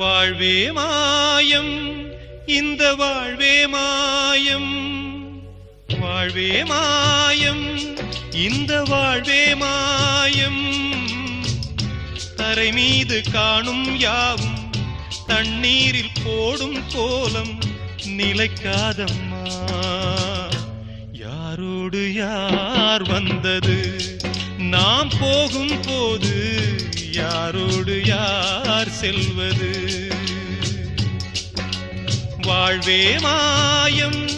வாழ்வே மாயம். இந்த வாழ்வே மாயம். வாழ்வே மாயம். இந்த வாழ்வே மாயம். தரை மீது காணும் யாவும் தண்ணீரில் போடும் கோலம் நிலைக்காதம்மா. யாரோடு யார் வந்தது? நாம் போகும் போது யாரோடு யார் செல்வது? வாழ்வே மாயம்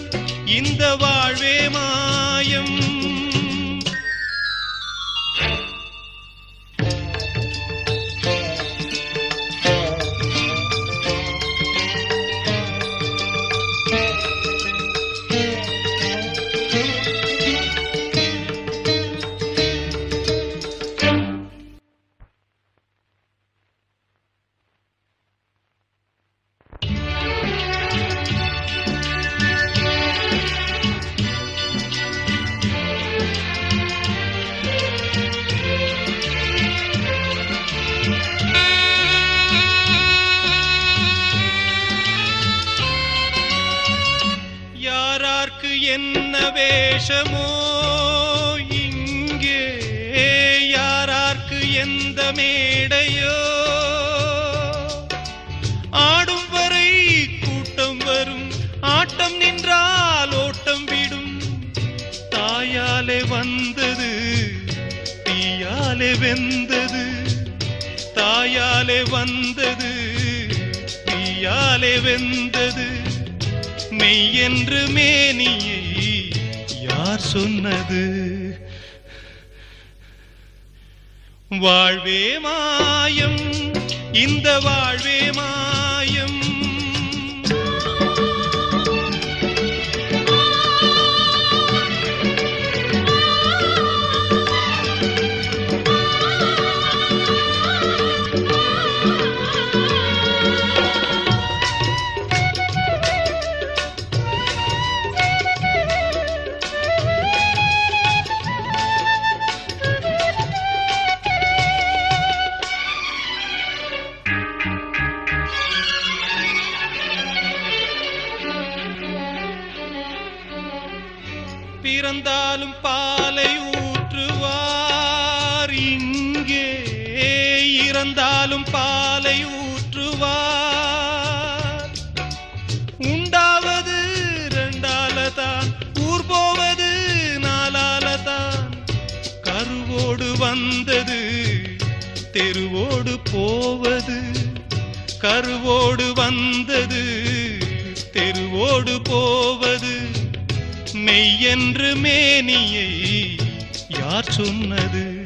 இந்த வாழ்வே மாயம். யாரார்க்கு என்ன வேஷமோ இங்கே யாரார்க்கு எந்த மேடையோ? ஆடும் வரை கூட்டம் வரும் ஆட்டம் நின்றால் ஓட்டம் விடும். தாயாலே வந்தது தீயாலே வெந்தது. தாயாலே வந்தது தீயாலே வெந்தது. மெய் என்று மேனியை யார் சொன்னது? வாழ்வே மாயம் இந்த வாழ்வே மாயம். இறந்தாலும் பாலை ஊற்றுவார். இங்கே இறந்தாலும் பாலை ஊற்றுவார். உண்டாவது ரெண்டால தான் ஊர் போவது நாலால தான் கருவோடு வந்தது தெருவோடு போவது. கருவோடு வந்தது தெருவோடு போவது. என்று மேனியை யார் சொன்னது?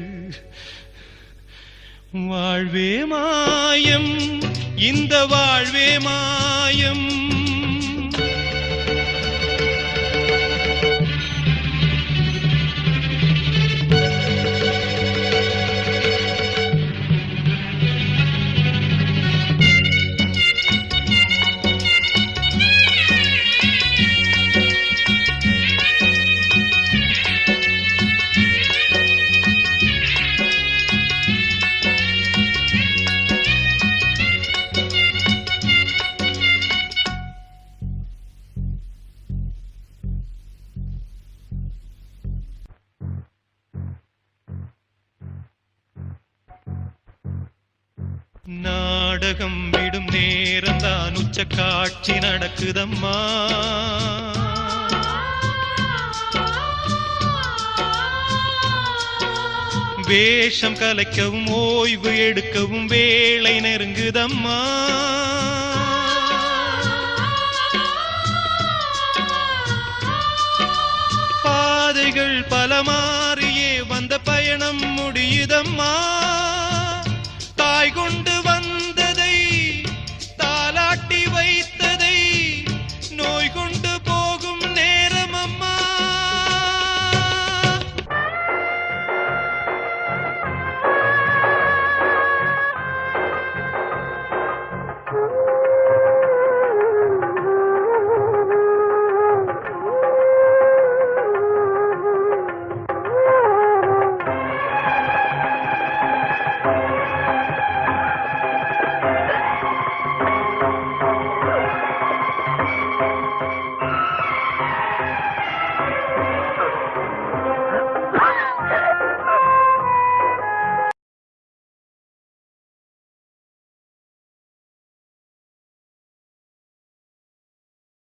வாழ்வே மாயம் இந்த வாழ்வே மாயம். நாடகம் விடும் நேரம் தான் உச்ச காட்சி நடக்குதம்மா. வேஷம் கலைக்கவும் ஓய்வு எடுக்கவும் வேலை நெருங்குதம்மா. பாதைகள் பல மாறியே வந்த பயணம் முடியுதம்மா.